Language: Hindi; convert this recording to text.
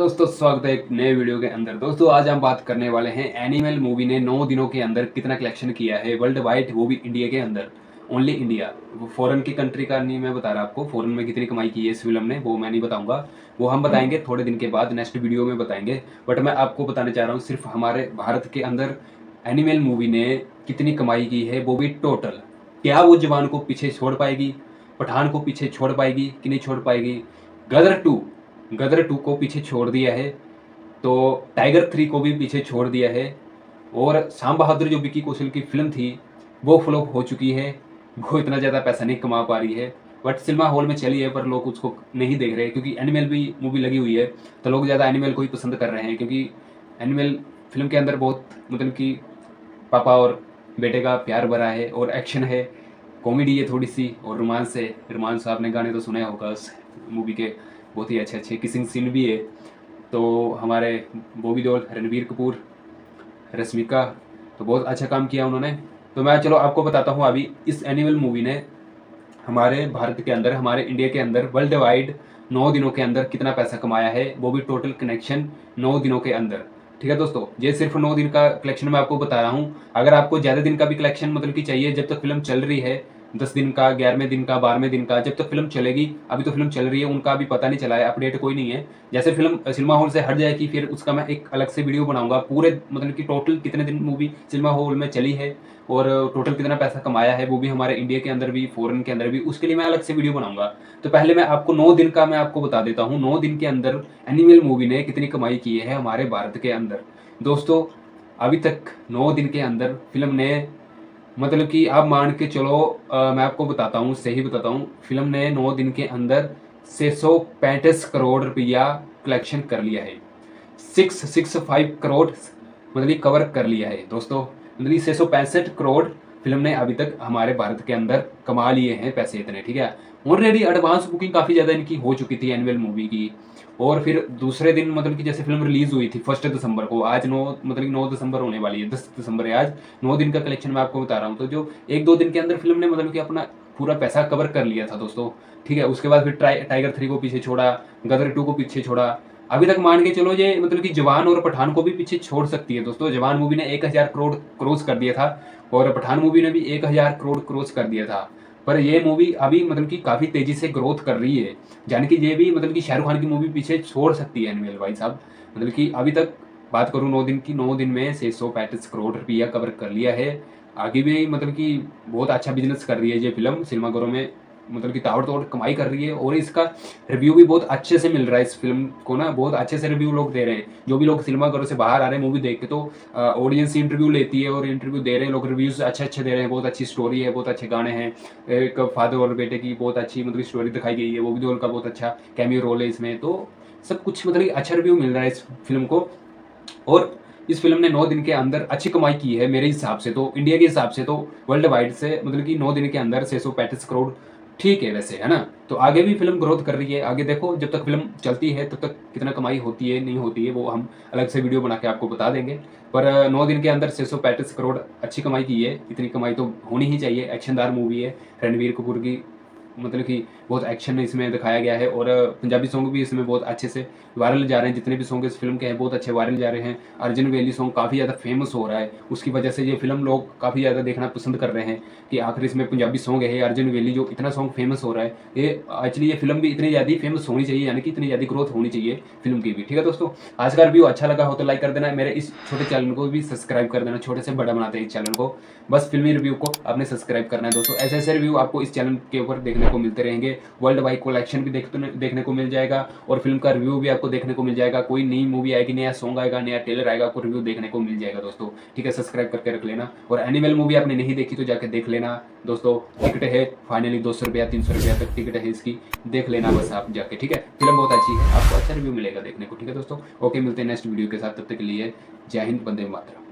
दोस्तों, स्वागत है एक नए वीडियो के अंदर। दोस्तों, आज हम बात करने वाले हैं एनिमल मूवी ने नौ दिनों के अंदर कितना कलेक्शन किया है वर्ल्ड वाइड वो भी इंडिया के अंदर। ओनली इंडिया वो फॉरेन की कंट्री का नहीं, मैं बता रहा आपको फॉरेन में कितनी कमाई की है इस फ़िल्म ने, वो मैं नहीं बताऊँगा। वो हम बताएँगे थोड़े दिन के बाद नेक्स्ट वीडियो में बताएँगे। बट मैं आपको बताने चाह रहा हूँ, सिर्फ़ हमारे भारत के अंदर एनिमल मूवी ने कितनी कमाई की है, वो भी टोटल क्या वो जवान को पीछे छोड़ पाएगी, पठान को पीछे छोड़ पाएगी कि नहीं छोड़ पाएगी? गदर टू गदर टू को पीछे छोड़ दिया है तो टाइगर थ्री को भी पीछे छोड़ दिया है, और शाम बहादुर जो विकी कौशल की फ़िल्म थी, वो फ्लॉप हो चुकी है। वो इतना ज़्यादा पैसा नहीं कमा पा रही है बट सिनेमा हॉल में चली है, पर लोग उसको नहीं देख रहे, क्योंकि एनिमल भी मूवी लगी हुई है तो लोग ज़्यादा एनिमल को ही पसंद कर रहे हैं, क्योंकि एनिमल फ़िल्म के अंदर बहुत मतलब कि पापा और बेटे का प्यार भरा है, और एक्शन है कॉमेडी है थोड़ी सी, और रोमांस है। रोमांस आपने गाने तो सुने होगा उस मूवी के। बहुत ही अच्छे अच्छे किसिंग सीन भी है। तो हमारे बॉबी देओल रणबीर कपूर, रश्मिका तो बहुत अच्छा काम किया उन्होंने। तो मैं चलो आपको बताता हूँ अभी इस एनिमल मूवी ने हमारे भारत के अंदर, हमारे इंडिया के अंदर वर्ल्ड वाइड नौ दिनों के अंदर कितना पैसा कमाया है, वो भी टोटल कनेक्शन नौ दिनों के अंदर। ठीक है दोस्तों, ये सिर्फ़ नौ दिन का कलेक्शन मैं आपको बता रहा हूँ। अगर आपको ज़्यादा दिन का भी कलेक्शन मतलब कि चाहिए, जब तक तो फ़िल्म चल रही है दस दिन का, ग्यारहवें दिन का, बारहवें दिन का, जब तक तो फ़िल्म चलेगी, अभी तो फ़िल्म चल रही है, उनका अभी पता नहीं चला है, अपडेट कोई नहीं है। जैसे फ़िल्म सिनेमा हॉल से हट जाएगी फिर उसका मैं एक अलग से वीडियो बनाऊँगा, पूरे मतलब कि टोटल कितने दिन मूवी सिनेमा हॉल में चली है, और टोटल कितना पैसा कमाया है, वो भी हमारे इंडिया के अंदर भी फॉरन के अंदर भी, उसके लिए मैं अलग से वीडियो बनाऊँगा। तो पहले मैं आपको नौ दिन का मैं आपको बता देता हूँ, नौ दिन के अंदर एनिमल मूवी ने कितनी कमाई की है हमारे भारत के अंदर। दोस्तों, अभी तक नौ दिन के अंदर फ़िल्म ने मतलब कि आप मान के चलो आ, मैं आपको बताता हूँ सही बताता हूँ। फ़िल्म ने नौ दिन के अंदर छः सौ पैंतीस करोड़ रुपया कलेक्शन कर लिया है। सिक्स सिक्स फाइव करोड़ मतलब कवर कर लिया है दोस्तों। मतलब छः सौ पैंसठ करोड़ फ़िल्म ने अभी तक हमारे भारत के अंदर कमा लिए हैं पैसे इतने, ठीक है? ऑलरेडी एडवांस बुकिंग काफ़ी ज़्यादा इनकी हो चुकी थी एनुअल मूवी की। और फिर दूसरे दिन मतलब कि जैसे फ़िल्म रिलीज़ हुई थी फ़र्स्ट दिसंबर को, आज नौ मतलब कि नौ दिसंबर होने वाली है, दस दिसंबर है आज, नौ दिन का कलेक्शन मैं आपको बता रहा हूँ। तो जो एक दो दिन के अंदर फ़िल्म ने मतलब कि अपना पूरा पैसा कवर कर लिया था दोस्तों, ठीक है? उसके बाद फिर टाइगर थ्री को पीछे छोड़ा गदर टू को पीछे छोड़ा अभी तक मान के चलो ये मतलब कि जवान और पठान को भी पीछे छोड़ सकती है दोस्तों। जवान मूवी ने एक हज़ार करोड़ क्रॉस कर दिया था और पठान मूवी ने भी एक हज़ार करोड़ क्रॉस कर दिया था। पर ये मूवी अभी मतलब कि काफ़ी तेज़ी से ग्रोथ कर रही है। यानी कि ये भी मतलब कि शाहरुख खान की मूवी पीछे छोड़ सकती है एनिमल भाई साहब। मतलब कि अभी तक बात करूँ नौ दिन की, नौ दिन में छः सौ पैंतीस करोड़ रुपया कवर कर लिया है। आगे भी मतलब कि बहुत अच्छा बिज़नेस कर रही है ये फ़िल्म सिनेमाघरों में। मतलब कि ताबड़ तोड़ कमाई कर रही है और इसका रिव्यू भी बहुत अच्छे से मिल रहा है इस फ़िल्म को ना, बहुत अच्छे से रिव्यू लोग दे रहे हैं। जो भी लोग सिनेमा घरों से बाहर आ रहे हैं मूवी देख के तो ऑडियंस इंटरव्यू लेती है और इंटरव्यू दे रहे हैं। लोग रिव्यूज़ अच्छे अच्छे दे रहे हैं, बहुत अच्छी स्टोरी है, बहुत अच्छे गाने हैं। एक फादर और बेटे की बहुत अच्छी मतलब स्टोरी दिखाई गई है, वो भी का बहुत अच्छा कैमियो रोल है इसमें। तो सब कुछ मतलब अच्छा रिव्यू मिल रहा है इस फ़िल्म को। और इस फ़िल्म ने नौ दिन के अंदर अच्छी कमाई की है मेरे हिसाब से तो इंडिया के हिसाब से तो वर्ल्ड वाइड से मतलब कि नौ दिन के अंदर छः सौ पैंतीस करोड़ ठीक है वैसे, है ना? तो आगे भी फ़िल्म ग्रोथ कर रही है। आगे देखो, जब तक फ़िल्म चलती है, तब तक कितना कमाई होती है, नहीं होती है, वो हम अलग से वीडियो बना के आपको बता देंगे। पर नौ दिन के अंदर छः सौ पैंतीस करोड़ अच्छी कमाई की है। इतनी कमाई तो होनी ही चाहिए। एक्शनदार मूवी है। रणवीर कपूर की मतलब कि बहुत एक्शन इसमें दिखाया गया है और पंजाबी सॉन्ग भी इसमें बहुत अच्छे से वायरल जा रहे हैं। जितने भी सॉन्ग इस फ़िल्म के हैं, बहुत अच्छे वायरल जा रहे हैं। अर्जुन वेली सॉन्ग काफ़ी ज़्यादा फ़ेमस हो रहा है। उसकी वजह से ये फ़िल्म लोग काफ़ी ज़्यादा देखना पसंद कर रहे हैं कि आखिर इसमें पंजाबी सॉन्ग है, अर्जुन वेली जो इतना सॉन्ग फ़ेमस हो रहा है। ये एक्चुअली ये फ़िल्म भी इतनी ज़्यादा फ़ेमस होनी चाहिए, यानी कि इतनी ज़्यादा ग्रोथ होनी चाहिए फ़िल्म की भी। ठीक है दोस्तों? आज का रिव्यू अच्छा लगा हो तो लाइक कर देना। मेरे इस छोटे चैनल को भी सब्सक्राइब कर देना, छोटे से बड़ा बनाते हैं इस चैनल को। बस फिल्मी रिव्यू को आपने सब्सक्राइब करना है दोस्तों। ऐसे ऐसे रिव्यू आपको इस चैनल के ऊपर देखने को मिलते रहेंगे। वर्ल्ड वाइड कलेक्शन भी देखने को मिल जाएगा और फ़िल्म का रिव्यू भी आपको देखने को मिल जाएगा। कोई नई मूवी आएगी, नया सॉन्ग आएगा, नया टेलर आएगा, आपको रिव्यू देखने को मिल जाएगा दोस्तों। ठीक है सब्सक्राइब करके रख लेना और एनिमल मूवी आपने नहीं देखी तो जाके देख लेना। दोस्तों टिकट है फाइनली दो सौ रुपया, तीन सौ रुपया तक टिकट है इसकी। देख लेना बस आप जाके, ठीक है? फ़िल्म बहुत अच्छी है, आपको अच्छा रिव्यू मिलेगा देखने को, ठीक है दोस्तों? ओके मिलते हैं नेक्स्ट वीडियो के साथ, तब तक के लिए जय हिंद बंदे मातरम।